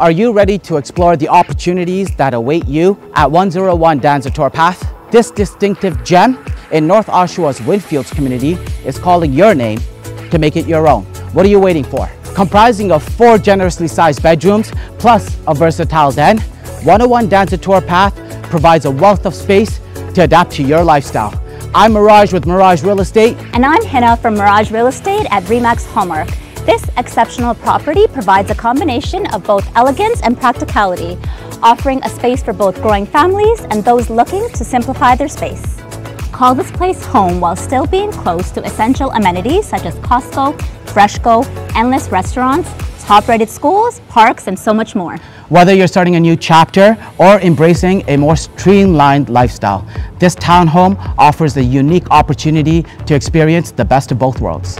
Are you ready to explore the opportunities that await you at 101 Danzatore Path? This distinctive gem in North Oshawa's Windfields community is calling your name to make it your own. What are you waiting for? Comprising of four generously sized bedrooms plus a versatile den, 101 Danzatore Path provides a wealth of space to adapt to your lifestyle. I'm Mirage with Mirage Real Estate. And I'm Hina from Mirage Real Estate at Remax Hallmark. This exceptional property provides a combination of both elegance and practicality, offering a space for both growing families and those looking to simplify their space. Call this place home while still being close to essential amenities such as Costco, Freshco, endless restaurants, top-rated schools, parks, and so much more. Whether you're starting a new chapter or embracing a more streamlined lifestyle, this townhome offers a unique opportunity to experience the best of both worlds.